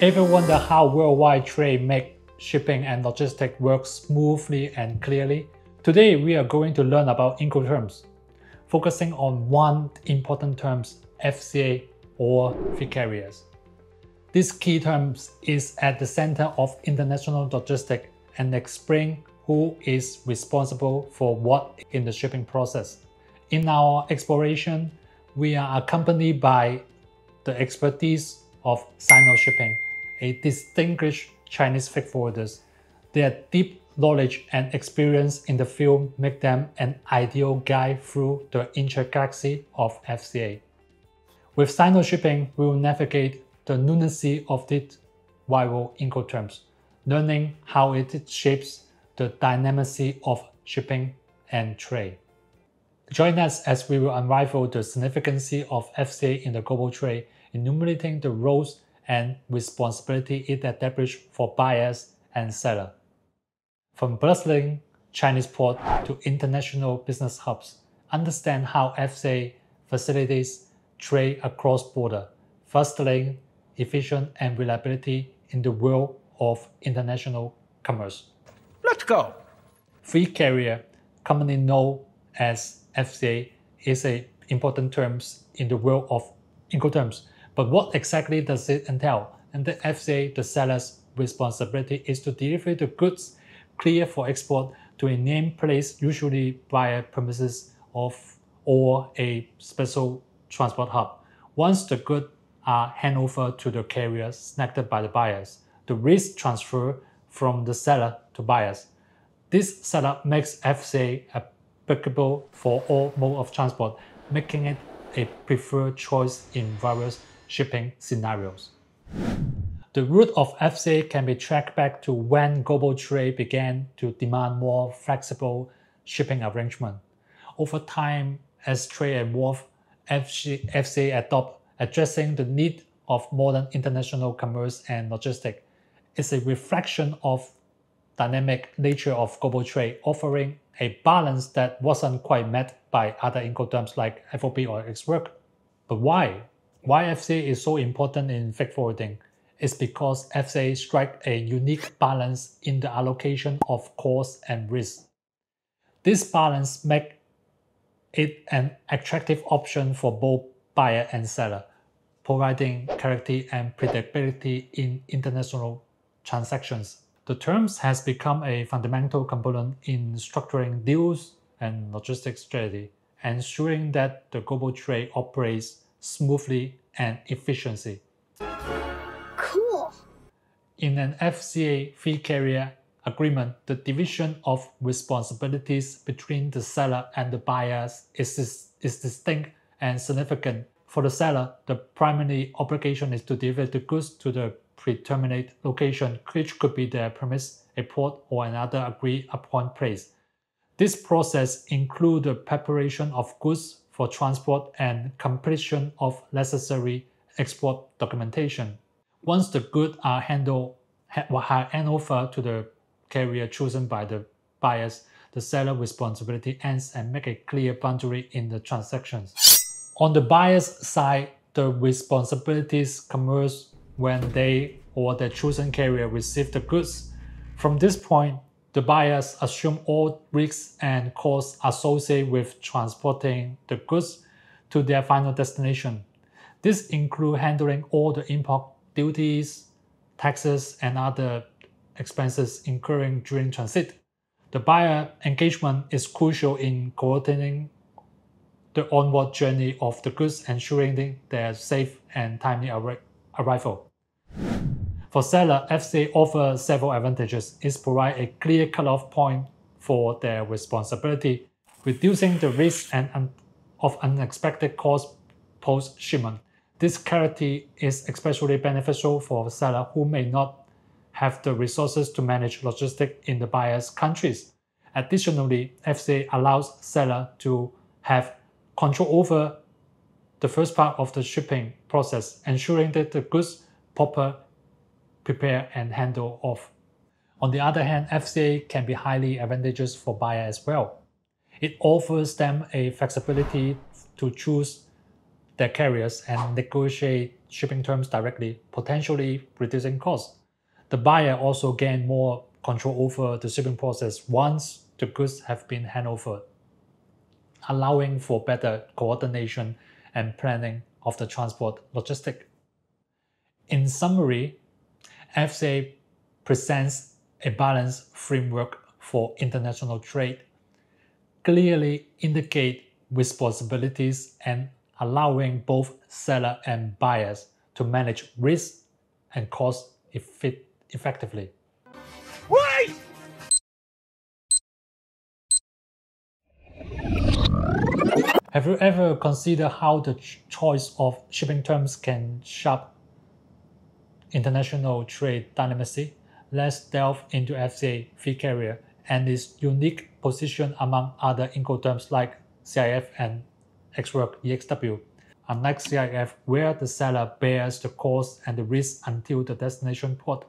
Ever wonder how worldwide trade make shipping and logistics work smoothly and clearly? Today we are going to learn about Incoterms, focusing on one important term, FCA or free carriers. This key term is at the center of international logistics and explain who is responsible for what in the shipping process. In our exploration, we are accompanied by the expertise of Sino Shipping, a distinguished Chinese freight forwarders. Their deep knowledge and experience in the field make them an ideal guide through the intricacy of FCA. With Sino Shipping, we will navigate the lunacy of this viral Incoterms, learning how it shapes the dynamicy of shipping and trade. Join us as we will unravel the significance of FCA in the global trade, enumerating the roles and responsibility it establishes for buyers and sellers. From bustling Chinese port to international business hubs, understand how FCA facilitates trade across border, fostering efficient and reliability in the world of international commerce. Let's go! Free carrier, commonly known as FCA, is a important term in the world of Incoterms. But what exactly does it entail? And the FCA, the seller's responsibility is to deliver the goods clear for export to a named place, usually via premises of or a special transport hub. Once the goods are handed over to the carrier selected by the buyers, the risk transfer from the seller to buyers. This setup makes FCA applicable for all modes of transport, making it a preferred choice in various shipping scenarios. The root of FCA can be tracked back to when global trade began to demand more flexible shipping arrangement. Over time, as trade evolved, FCA adopt addressing the need of modern international commerce and logistics. It's a reflection of dynamic nature of global trade, offering a balance that wasn't quite met by other Incoterms like FOB or ex-work. But why? Why FCA is so important in freight forwarding is because FCA strike a unique balance in the allocation of cost and risk. This balance makes it an attractive option for both buyer and seller, providing clarity and predictability in international transactions. The terms has become a fundamental component in structuring deals and logistics strategy, ensuring that the global trade operates smoothly and efficiently. Cool. In an FCA free carrier agreement, the division of responsibilities between the seller and the buyers is, is distinct and significant. For the seller, the primary obligation is to deliver the goods to the predetermined location, which could be their premise, a port, or another agreed upon place. This process includes the preparation of goods for transport and completion of necessary export documentation. Once the goods are handled, handed over to the carrier chosen by the buyers, the seller responsibility ends and make a clear boundary in the transactions. On the buyer's side, the responsibilities commence when they or the chosen carrier receive the goods. From this point, the buyers assume all risks and costs associated with transporting the goods to their final destination. This includes handling all the import duties, taxes, and other expenses incurring during transit. The buyer engagement is crucial in coordinating the onward journey of the goods, ensuring their safe and timely arrival. For seller, FCA offers several advantages. It provides a clear cutoff point for their responsibility, reducing the risk and un of unexpected costs post-shipment. This clarity is especially beneficial for sellers who may not have the resources to manage logistics in the buyer's countries. Additionally, FCA allows seller to have control over the first part of the shipping process, ensuring that the goods proper prepare and handle off. On the other hand, FCA can be highly advantageous for buyer as well. It offers them a flexibility to choose their carriers and negotiate shipping terms directly, potentially reducing costs. The buyer also gain more control over the shipping process once the goods have been handover, allowing for better coordination and planning of the transport logistic. In summary, FCA presents a balanced framework for international trade, clearly indicate responsibilities and allowing both seller and buyers to manage risk and cost effectively. Wait! Have you ever considered how the choice of shipping terms can shape international trade dynamics? Let's delve into FCA free carrier and its unique position among other Incoterms like CIF and Ex-Works EXW. Unlike CIF, where the seller bears the cost and the risk until the destination port,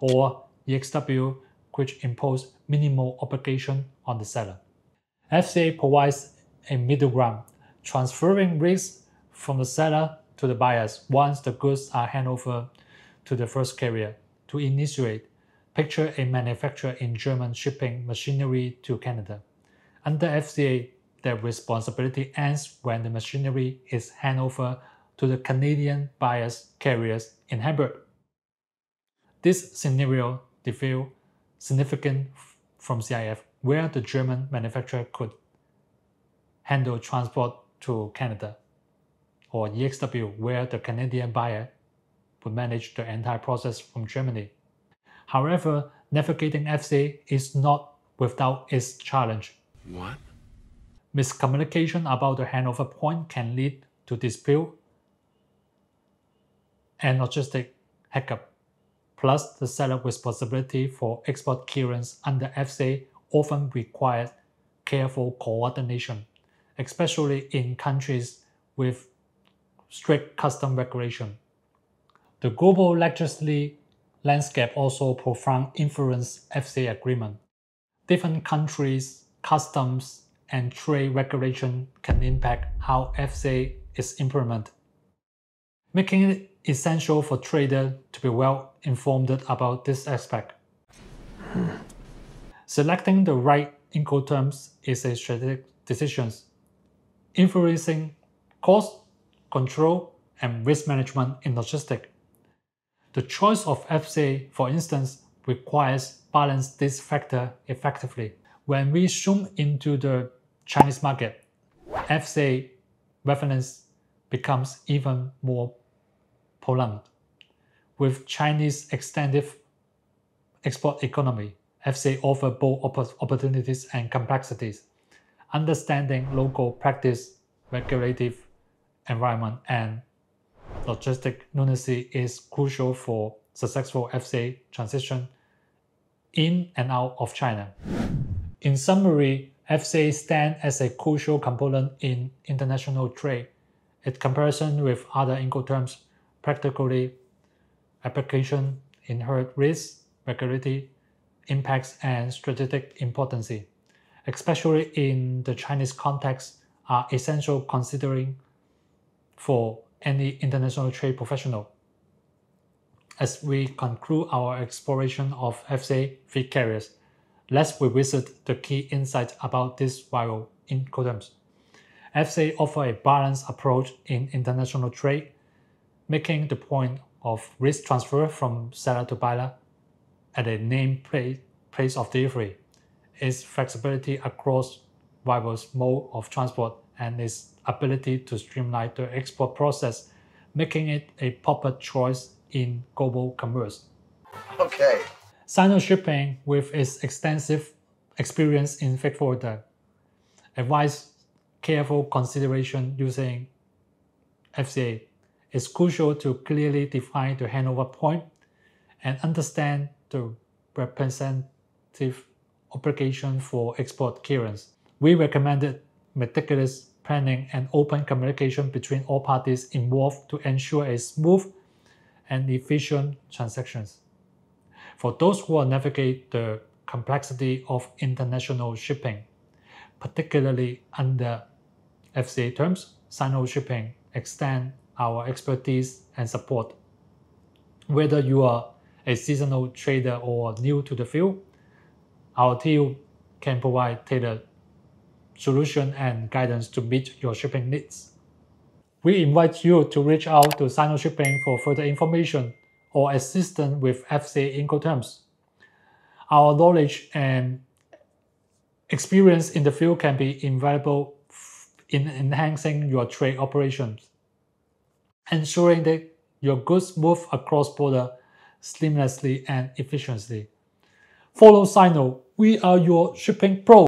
or EXW, which impose minimal obligation on the seller. FCA provides a middle ground, transferring risk from the seller to the buyers once the goods are handed over to the first carrier. To initiate, picture a manufacturer in German shipping machinery to Canada. Under FCA, their responsibility ends when the machinery is handed over to the Canadian buyers carriers in Hamburg. This scenario differs significant from CIF, where the German manufacturer could handle transport to Canada, or EXW, where the Canadian buyer would manage the entire process from Germany. However, navigating FCA is not without its challenge. What? Miscommunication about the handover point can lead to dispute and logistic hiccup. Plus, the seller responsibility for export clearance under FCA often requires careful coordination, especially in countries with strict custom regulation. The global legislative landscape also profound influence FCA agreement. Different countries' customs and trade regulation can impact how FCA is implemented, making it essential for traders to be well informed about this aspect. Selecting the right Incoterms is a strategic decision, influencing cost, control, and risk management in logistics. The choice of FCA, for instance, requires balance this factor effectively. When we zoom into the Chinese market, FCA reference becomes even more prolonged. With Chinese extensive export economy, FCA offer both opportunities and complexities. Understanding local practice, regulative environment, and logistic nuances is crucial for successful FCA transition in and out of China. In summary, FCA stands as a crucial component in international trade. Its comparison with other Incoterms, practically application, inherent risks, regulatory impacts, and strategic importance, especially in the Chinese context, are essential considering for any international trade professional. As we conclude our exploration of FCA free carriers, let's revisit the key insights about these viral Incoterms. FCA offer a balanced approach in international trade, making the point of risk transfer from seller to buyer at a named place of delivery, its flexibility across various modes of transport, and its ability to streamline the export process, making it a popular choice in global commerce. Okay. Sino Shipping, with its extensive experience in freight forwarder, advise careful consideration using FCA. It's crucial to clearly define the handover point and understand the representative obligation for export clearance. We recommended meticulous planning and open communication between all parties involved to ensure a smooth and efficient transactions. For those who navigate the complexity of international shipping, particularly under FCA terms, Sino Shipping extend our expertise and support. Whether you are a seasonal trader or new to the field, our team can provide tailored solution and guidance to meet your shipping needs. We invite you to reach out to Sino Shipping for further information or assistance with FCA Incoterms. Our knowledge and experience in the field can be invaluable in enhancing your trade operations, ensuring that your goods move across border seamlessly and efficiently. Follow Sino, we are your shipping pro.